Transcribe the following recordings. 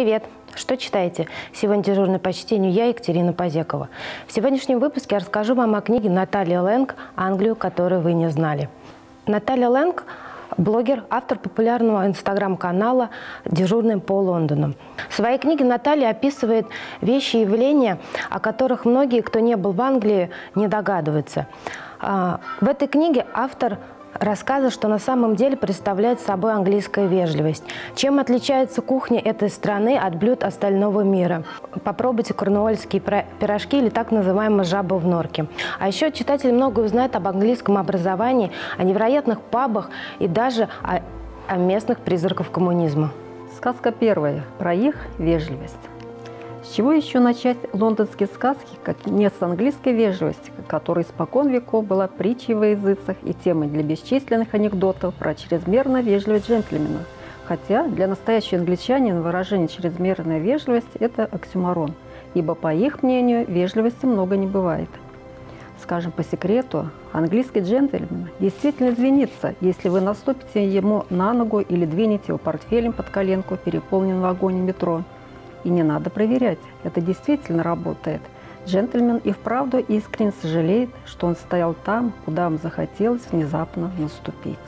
Привет! Что читаете? Сегодня дежурное по чтению я, Екатерина Позекова. В сегодняшнем выпуске я расскажу вам о книге Натальи Лэнг «Англию, которую вы не знали». Наталья Лэнг – блогер, автор популярного инстаграм-канала «Дежурный по Лондону». В своей книге Наталья описывает вещи и явления, о которых многие, кто не был в Англии, не догадываются. А, в этой книге автор рассказа, что на самом деле представляет собой английская вежливость. Чем отличается кухня этой страны от блюд остального мира? Попробуйте корнуольские пирожки или так называемые жаба в норке. А еще читатель много узнает об английском образовании, о невероятных пабах и даже о, о местных призраках коммунизма. Сказка первая про их вежливость. С чего еще начать лондонские сказки, как не с английской вежливости, которая испокон веков была притчей во языцах и темой для бесчисленных анекдотов про чрезмерно вежливость джентльмена. Хотя для настоящего англичанина выражение «чрезмерная вежливость» – это оксюмарон, ибо, по их мнению, вежливости много не бывает. Скажем по секрету, английский джентльмен действительно извинится, если вы наступите ему на ногу или двинете его портфелем под коленку в вагоне метро – и не надо проверять, это действительно работает. Джентльмен и вправду искренне сожалеет, что он стоял там, куда вам захотелось внезапно наступить.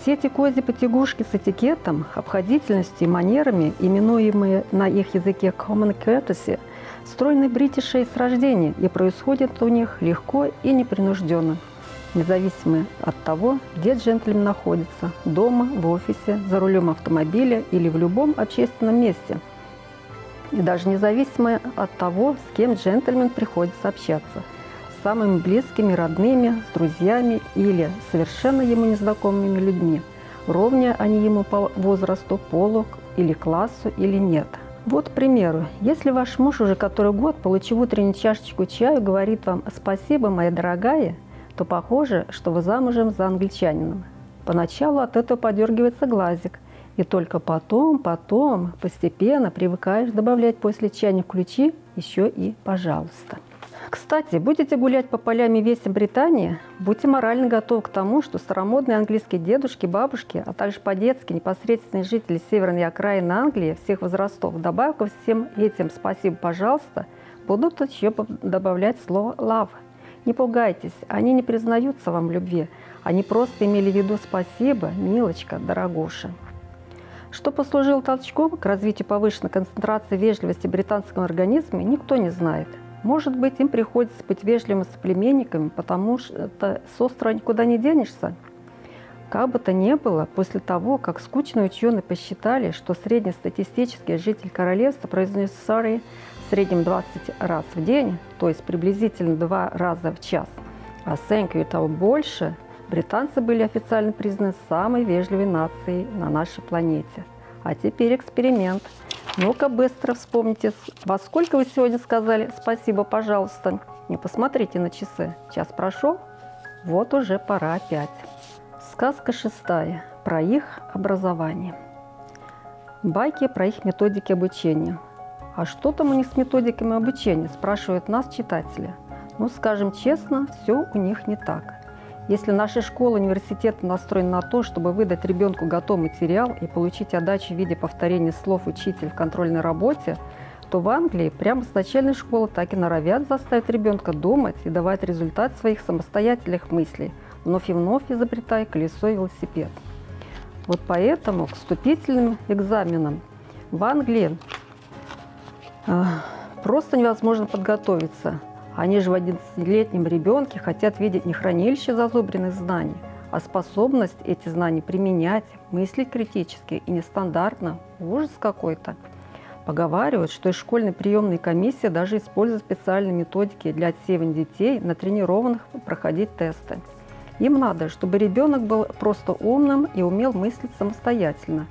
Все эти кози-потягушки с этикетом, обходительностью и манерами, именуемые на их языке common courtesy, стройны бритишей с рождения и происходят у них легко и непринужденно, независимо от того, где джентльмен находится – дома, в офисе, за рулем автомобиля или в любом общественном месте – и даже независимо от того, с кем джентльмен приходится общаться – с самыми близкими, родными, с друзьями или совершенно ему незнакомыми людьми, ровня они ему по возрасту, полу или классу или нет. Вот, к примеру, если ваш муж уже который год, получив утреннюю чашечку чаю, говорит вам «спасибо, моя дорогая», то похоже, что вы замужем за англичанином. Поначалу от этого подергивается глазик – и только потом, потом, постепенно привыкаешь добавлять после чайник ключи еще и «пожалуйста». Кстати, будете гулять по полям и весям Британии, будьте морально готовы к тому, что старомодные английские дедушки, бабушки, а также по-детски непосредственные жители северной окраины Англии всех возрастов, добавив всем этим «спасибо, пожалуйста», будут еще добавлять слово «love». Не пугайтесь, они не признаются вам в любви, они просто имели в виду «спасибо, милочка, дорогуша». Что послужило толчком к развитию повышенной концентрации вежливости в британском организме, никто не знает. Может быть, им приходится быть вежливыми с племенниками, потому что с острова никуда не денешься. Как бы то ни было, после того, как скучные ученые посчитали, что среднестатистический житель королевства произнес «sorry» в среднем 20 раз в день, то есть приблизительно 2 раза в час, а «thank you» того больше – Британцы были официально признаны самой вежливой нацией на нашей планете. А теперь эксперимент. Ну-ка быстро вспомните, во сколько вы сегодня сказали «спасибо, пожалуйста». Не посмотрите на часы. Час прошел, вот уже пора опять. Сказка шестая. Про их образование. Байки про их методики обучения. А что там у них с методиками обучения, спрашивают нас читатели. Ну, скажем честно, все у них не так. Если наша школа, университет настроен на то, чтобы выдать ребенку готовый материал и получить отдачу в виде повторения слов учителя в контрольной работе, то в Англии прямо с начальной школы так и норовят заставить ребенка думать и давать результат своих самостоятельных мыслей, вновь и вновь изобретая колесо и велосипед. Вот поэтому к вступительным экзаменам в Англии э, просто невозможно подготовиться. Они же в 11-летнем ребенке хотят видеть не хранилище зазубренных знаний, а способность эти знания применять, мыслить критически и нестандартно. Ужас какой-то. Поговаривают, что из школьной приемной комиссии даже используют специальные методики для отсеивания детей на тренированных проходить тесты. Им надо, чтобы ребенок был просто умным и умел мыслить самостоятельно.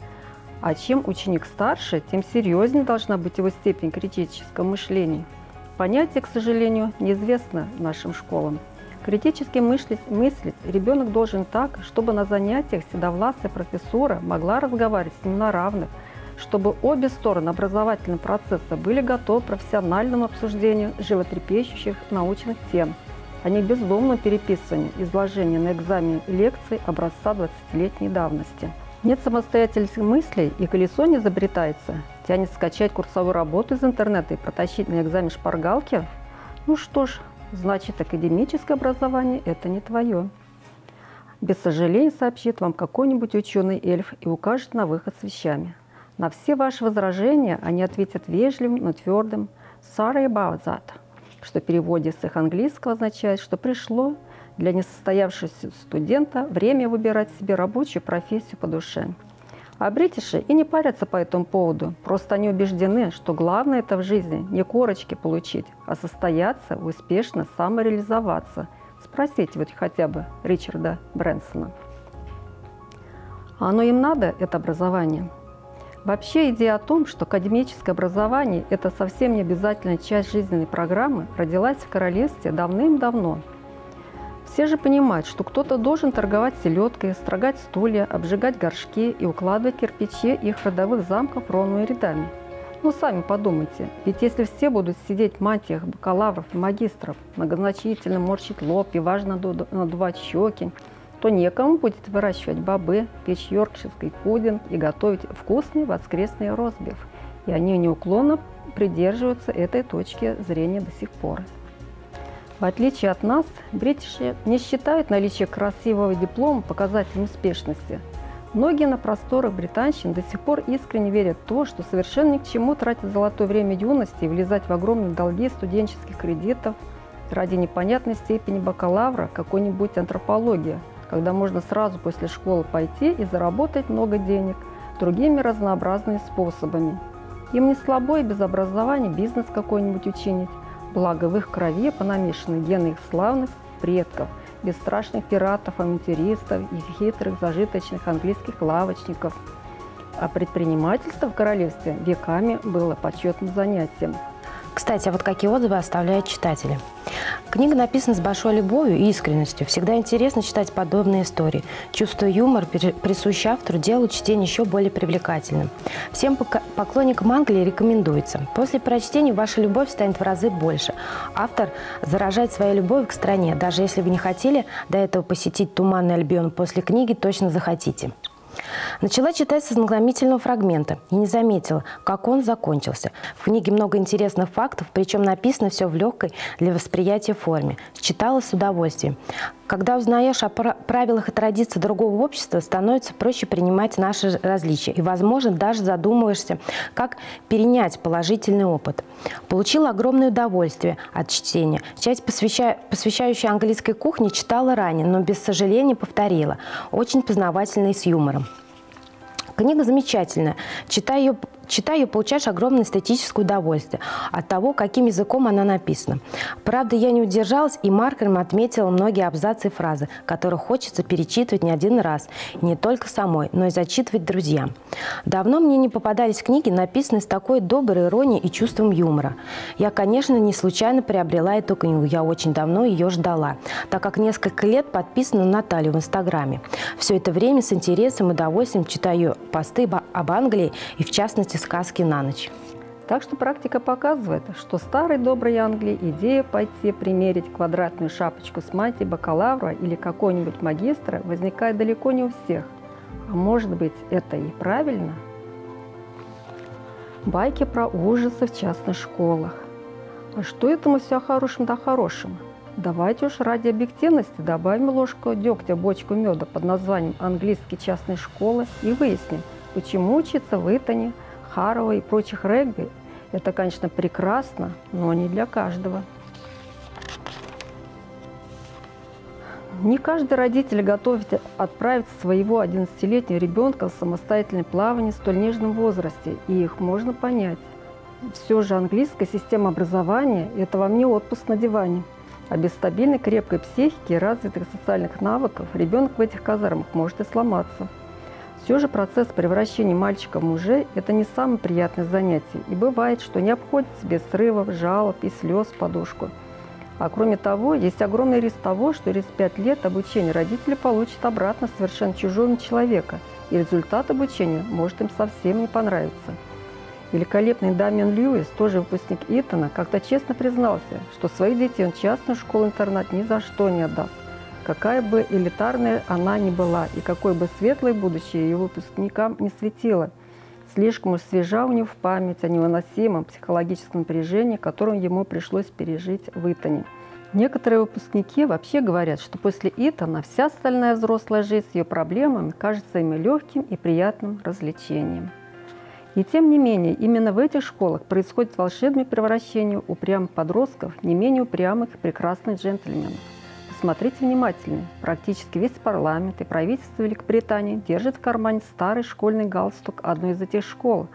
А чем ученик старше, тем серьезнее должна быть его степень критического мышления – Понятие, к сожалению, неизвестно нашим школам. Критически мыслить, мыслить ребенок должен так, чтобы на занятиях седовласая профессора могла разговаривать с ним на равных, чтобы обе стороны образовательного процесса были готовы к профессиональному обсуждению животрепещущих научных тем, а не бездомному переписыванию изложения на экзамене лекций образца 20-летней давности. Нет самостоятельных мыслей, и колесо не изобретается. Тянет скачать курсовую работу из интернета и протащить на экзамен шпаргалки? Ну что ж, значит, академическое образование – это не твое. Без сожаления сообщит вам какой-нибудь ученый эльф и укажет на выход с вещами. На все ваши возражения они ответят вежливым, но твердым «sorry about that», что в переводе с их английского означает, что пришло для несостоявшегося студента время выбирать себе рабочую профессию по душе. А бритиши и не парятся по этому поводу. Просто они убеждены, что главное это в жизни не корочки получить, а состояться, успешно самореализоваться. Спросите вот хотя бы Ричарда Брэнсона. А оно им надо, это образование? Вообще идея о том, что академическое образование – это совсем не обязательная часть жизненной программы, родилась в королевстве давным-давно – все же понимают, что кто-то должен торговать селедкой, строгать стулья, обжигать горшки и укладывать кирпичи их родовых замков ровными рядами. Ну, сами подумайте, ведь если все будут сидеть в мантиях бакалавров и магистров, многозначительно морщить лоб и важно надувать щеки, то некому будет выращивать бобы, печь йоркширский пудинг и готовить вкусный воскресный розбив. И они неуклонно придерживаются этой точки зрения до сих пор. В отличие от нас, бритиши не считают наличие красивого диплома показателем успешности. Многие на просторах британщин до сих пор искренне верят в то, что совершенно ни к чему тратить золотое время юности и влезать в огромные долги студенческих кредитов ради непонятной степени бакалавра какой-нибудь антропологии, когда можно сразу после школы пойти и заработать много денег другими разнообразными способами. Им не слабо и без образования бизнес какой-нибудь учинить, Благо в их крови понамешаны гены их славных предков, бесстрашных пиратов, авантюристов и хитрых зажиточных английских лавочников. А предпринимательство в королевстве веками было почетным занятием. Кстати, а вот какие отзывы оставляют читатели? Книга написана с большой любовью и искренностью. Всегда интересно читать подобные истории. Чувство юмора, присущее автору, делают чтение еще более привлекательным. Всем поклонникам Англии рекомендуется. После прочтения ваша любовь станет в разы больше. Автор заражает своей любовью к стране. Даже если вы не хотели до этого посетить Туманный Альбион, после книги точно захотите. Начала читать со знакомительного фрагмента и не заметила, как он закончился. В книге много интересных фактов, причем написано все в легкой для восприятия форме. Читала с удовольствием. Когда узнаешь о правилах и традициях другого общества, становится проще принимать наши различия. И, возможно, даже задумываешься, как перенять положительный опыт. Получила огромное удовольствие от чтения. Часть, посвящая, посвящающая английской кухне, читала ранее, но без сожаления повторила. Очень познавательно и с юмором. Книга замечательная. Читая ее, читая ее, получаешь огромное эстетическое удовольствие от того, каким языком она написана. Правда, я не удержалась и маркером отметила многие абзацы и фразы, которые хочется перечитывать не один раз. И не только самой, но и зачитывать друзьям. Давно мне не попадались книги, написанные с такой доброй иронией и чувством юмора. Я, конечно, не случайно приобрела эту книгу. Я очень давно ее ждала, так как несколько лет подписана на Наталью в Инстаграме. Все это время с интересом и удовольствием читаю посты об Англии и, в частности, сказки на ночь. Так что практика показывает, что старой доброй Англии идея пойти примерить квадратную шапочку с мантией бакалавра или какой-нибудь магистра возникает далеко не у всех. А может быть, это и правильно? Байки про ужасы в частных школах. А что этому все хорошим да хорошим? Давайте уж ради объективности добавим ложку дегтя в бочку меда под названием «Английские частные школы» и выясним, почему учиться в Итоне, Харроу и прочих регби – это, конечно, прекрасно, но не для каждого. Не каждый родитель готов отправить своего 11-летнего ребенка в самостоятельное плавание в столь нежном возрасте, и их можно понять. Все же английская система образования – это вам не отпуск на диване – а без стабильной крепкой психики и развитых социальных навыков ребенок в этих казармах может и сломаться. Все же процесс превращения мальчика в мужей – это не самое приятное занятие, и бывает, что не обходится без срывов, жалоб и слез в подушку. А кроме того, есть огромный риск того, что через пять лет обучения родители получат обратно совершенно чужого человека, и результат обучения может им совсем не понравиться. Великолепный Дамиан Льюис, тоже выпускник Итона, как-то честно признался, что своих детей он частную школу-интернат ни за что не отдаст. Какая бы элитарная она ни была и какой бы светлое будущее ее выпускникам не светило. Слишком уж свежа у него память о невыносимом психологическом напряжении, которое ему пришлось пережить в Итоне. Некоторые выпускники вообще говорят, что после Итана вся остальная взрослая жизнь с ее проблемами кажется им легким и приятным развлечением. И тем не менее, именно в этих школах происходит волшебное превращение упрямых подростков не менее упрямых и прекрасных джентльменов. Посмотрите внимательнее. Практически весь парламент и правительство Великобритании держит в кармане старый школьный галстук одной из этих школ.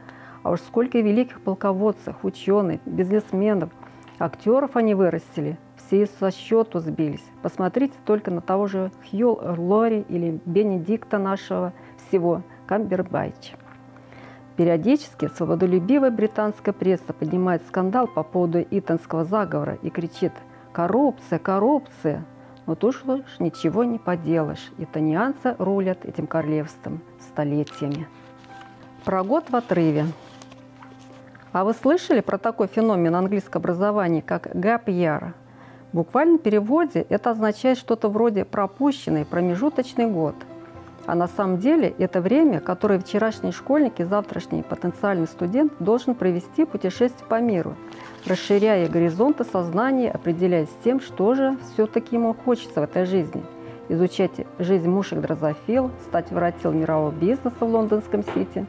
А уж сколько великих полководцев, ученых, бизнесменов, актеров они вырастили, все со счету сбились. Посмотрите только на того же Хью Лори или Бенедикта нашего всего, Камбербайча. Периодически свободолюбивая британская пресса поднимает скандал по поводу Итонского заговора и кричит «Коррупция! Коррупция!» Тут уж ничего не поделаешь. Итальянцы рулят этим королевством столетиями. Про год в отрыве. А вы слышали про такой феномен английского образования, как gap year? В буквальном переводе это означает что-то вроде пропущенный промежуточный год – а на самом деле это время, которое вчерашний школьник и завтрашний потенциальный студент должен провести путешествие по миру, расширяя горизонты сознания, определяясь тем, что же все-таки ему хочется в этой жизни. Изучать жизнь мушек дрозофил, стать воротил мирового бизнеса в лондонском Сити,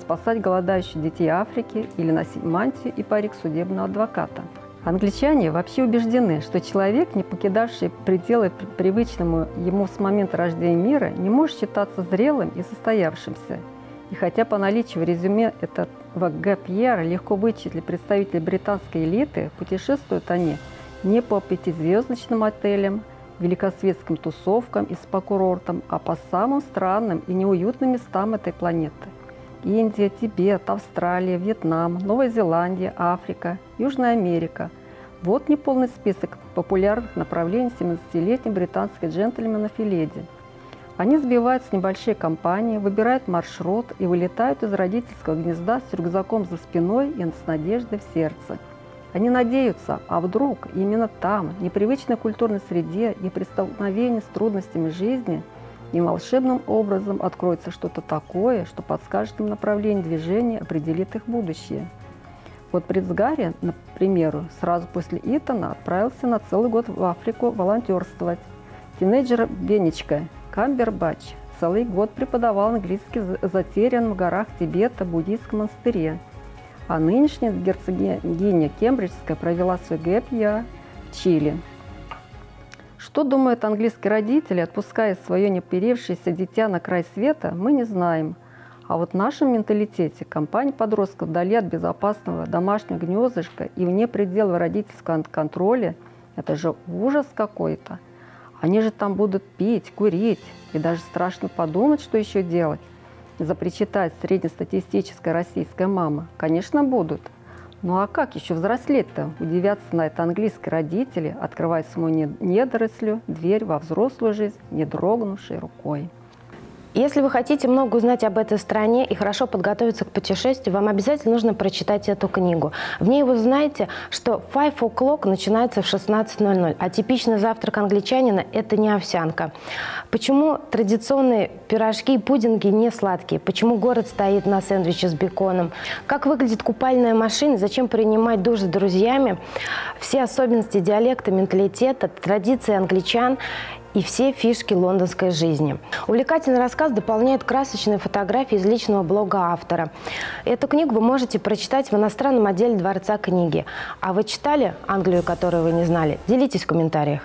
спасать голодающих детей Африки или носить мантию и парик судебного адвоката – Англичане вообще убеждены, что человек, не покидавший пределы привычному ему с момента рождения мира, не может считаться зрелым и состоявшимся. И хотя по наличию в резюме этого ГПР легко вычислить представителей британской элиты, путешествуют они не по пятизвездочным отелям, великосветским тусовкам и спа-курортам, а по самым странным и неуютным местам этой планеты. Индия, Тибет, Австралия, Вьетнам, Новая Зеландия, Африка, Южная Америка. Вот неполный список популярных направлений 17-летних британских джентльменов и леди. Они сбивают с небольшие компании, выбирают маршрут и вылетают из родительского гнезда с рюкзаком за спиной и с надеждой в сердце. Они надеются, а вдруг именно там, в непривычной культурной среде и при столкновении с трудностями жизни – и волшебным образом откроется что-то такое, что подскажет им направление движения, определит их будущее. Вот принц Гарри, например, сразу после Итана отправился на целый год в Африку волонтерствовать. Тинейджер Бенечка Камбербач целый год преподавал английский затерян в горах Тибета буддийском монастыре. А нынешняя герцогиня Кембриджская провела свой гэп в Чили – что думают английские родители, отпуская свое неоперевшееся дитя на край света, мы не знаем. А вот в нашем менталитете компания подростков вдали от безопасного домашнего гнездышка и вне пределов родительского контроля – это же ужас какой-то. Они же там будут пить, курить, и даже страшно подумать, что еще делать. Запричитает среднестатистическая российская мама. Конечно, будут – ну а как еще взрослеть-то? Удивятся на это английские родители, открывая самому недорослю дверь во взрослую жизнь, не дрогнувшей рукой. Если вы хотите много узнать об этой стране и хорошо подготовиться к путешествию, вам обязательно нужно прочитать эту книгу. В ней вы узнаете, что five o'clock начинается в 16.00, а типичный завтрак англичанина – это не овсянка. Почему традиционные пирожки и пудинги не сладкие? Почему город стоит на сэндвиче с беконом? Как выглядит купальная машина? Зачем принимать душ с друзьями? Все особенности диалекта, менталитета, традиции англичан – и все фишки лондонской жизни. Увлекательный рассказ дополняет красочные фотографии из личного блога автора. Эту книгу вы можете прочитать в иностранном отделе Дворца книги. А вы читали Англию, которую вы не знали? Делитесь в комментариях.